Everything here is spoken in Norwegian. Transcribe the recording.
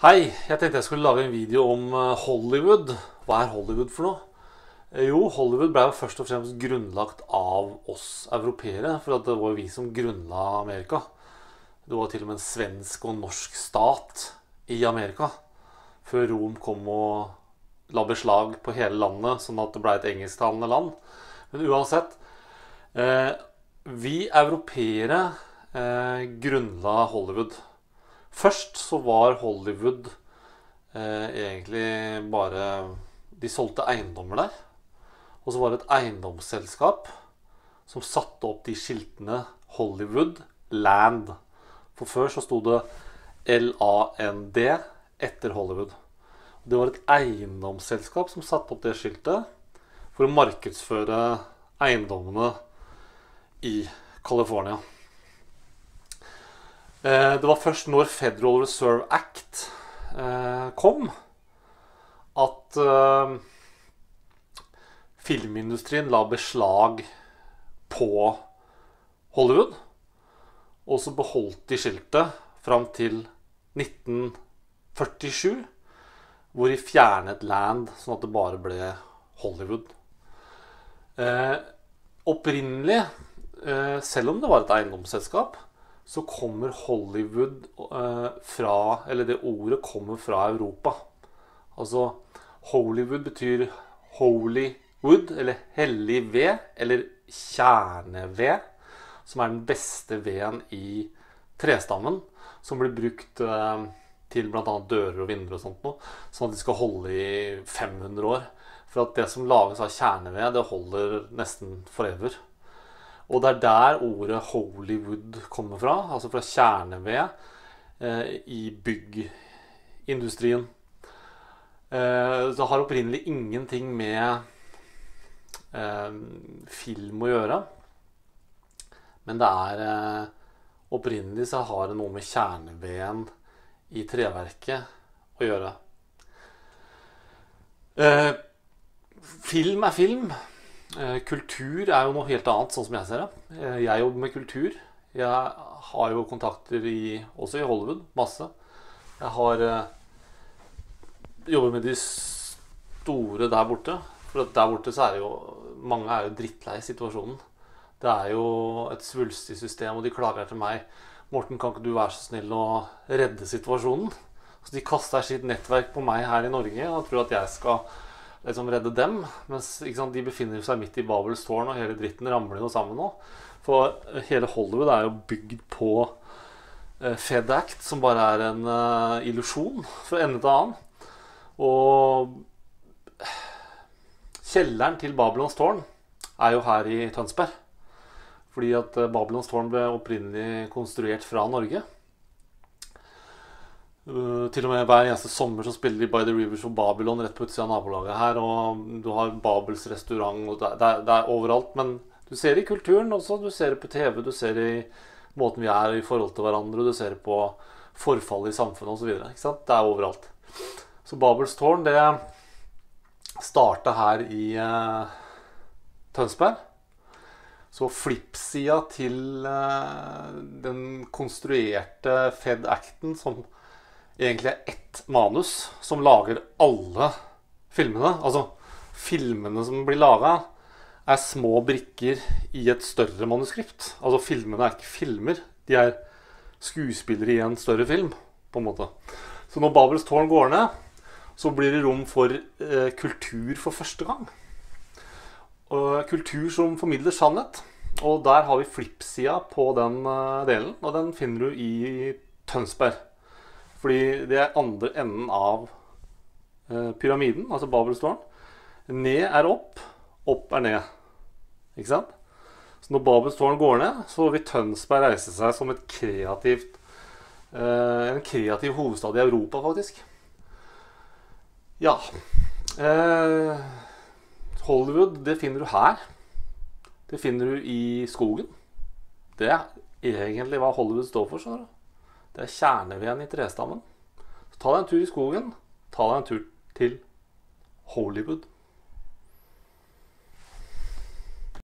Hei, jeg tenkte jeg skulle lage en video om eh, Hollywood. Hva er Hollywood for noe? Eh, Jo, Hollywood ble jo først og fremst grunnlagt av oss europeere. For det var jo vi som grunnla Amerika. Det var til og med en svensk og norsk stat i Amerika. Før Rom kom og la beslag på hele landet, sånn at det ble et engelsktalende land. Men uansett eh, Vi europeere grunnla Hollywood. Først så var Hollywood eh, egentlig bare De solgte eiendommer der. Og så var det et eiendomsselskap som satte opp de skiltene Hollywood Land. For før så sto det LAND etter Hollywood. Det var et eiendomsselskap som satte opp det skiltet for å markedsføre eiendommene i California. Eh, Det var først når Federal Reserve Act eh, kom, at eh, filmindustrien la beslag på Hollywood. Og så beholdt de skiltet fram til 1947, hvor de fjernet land, sånn at det bare ble Hollywood. Eh, opprinnelig, eh, selv om det var et eiendomsselskap, så kommer Hollywood eh, fra Eller det ordet kommer fra Europa. Altså Hollywood betyr holy wood, eller hellig ved, eller kjerneved, som er den beste veden i trestammen, som blir brukt eh, til bl.a. dører og vinduer og sånt noe, sånn at de skal holde i 500 år. For at det som lages av kjerneved, det holder nesten forever. Og det er der ordet Hollywood kommer fra, altså fra kjerneved eh, i byggindustrien. Eh, det har opprinnelig ingenting med eh, film å gjøre. Men det er eh, Opprinnelig så har det noe med kjerneveden i treverket å gjøre. Eh, film er film. Eh, kultur er jo noe helt annet, sånn som jeg ser det. Eh, jeg jobber med kultur. Jeg har jo kontakter i, også i Hollywood. Masse. Jeg har eh, jobber med de store der borte. For der borte så er det jo Mange er jo drittlei situasjonen. Det er jo et svulstig system, og de klager til meg. 'Morten, kan ikke du være så snill å redde situasjonen?' Så de kaster sitt nettverk på meg her i Norge og tror at jeg skal liksom redde dem. Mens sant, de befinner seg midt i Babels tårn, og hele dritten ramler jo sammen nå. For hele Hollywood er jo bygd på eh, Fed Act, som bare er en eh, illusjon fra ende til annen. Og kjelleren til Babylons tårn er jo her i Tønsberg. Fordi at eh, Babylons tårn ble opprinnelig konstruert fra Norge. Uh, til og med hver eneste sommer så spiller de By the Rivers og Babylon rett på utsida av nabolaget her. Og du har Babels restaurant, og det, er, det er overalt. Men du ser det i kulturen også. Du ser det på TV, du ser det i måten vi er i forhold til hverandre, du ser det på forfallet i samfunnet osv. Det er overalt. Så Babels tårn, det starta her i eh, Tønsberg. Så flippsida til eh, den konstruerte Fed Acten, som egentlig er ett manus som lager alle filmene. Altså filmene som blir laga, er små brikker i et større manuskript. Altså filmene er ikke filmer, de er skuespillere i en større film, på en måte. Så når Babels tårn går ned, så blir det rom for eh, kultur for første gang. Og kultur som formidler sannhet. Og der har vi flippsida på den eh, delen, og den finner du i Tønsberg. Fordi det er andre enden av eh, pyramiden, altså Babelstårn. Ned er opp, opp er ned. Ikke sant? Så når Babelstårn går ned, så vil Tønsberg reise seg som et kreativt eh, en kreativ hovedstad i Europa, faktisk. Ja. Eh, Hollywood, det finner du her. Det finner du i skogen. Det er egentlig hva Hollywood står for. skjønner du. Det er kjerneveden i trestammen. Så ta deg en tur i skogen. Ta deg en tur til Hollywood.